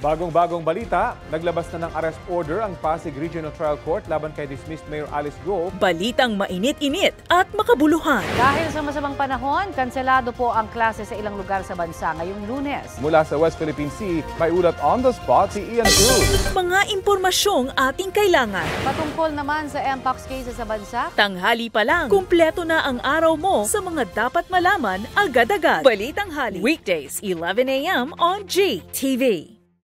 Bagong-bagong balita, naglabas na ng arrest order ang Pasig Regional Trial Court laban kay dismissed Mayor Alice Go. Balitang mainit-init at makabuluhan. Dahil sa masamang panahon, kanselado po ang klase sa ilang lugar sa bansa ngayong lunes. Mula sa West Philippine Sea, may ulat on the spot si Ian Cruz. Mga impormasyong ating kailangan. Patungkol naman sa Mpox cases sa bansa, Tanghali pa lang, kumpleto na ang araw mo sa mga dapat malaman agad-agad. Balitang Hali. Weekdays, 11 a.m. on GTV.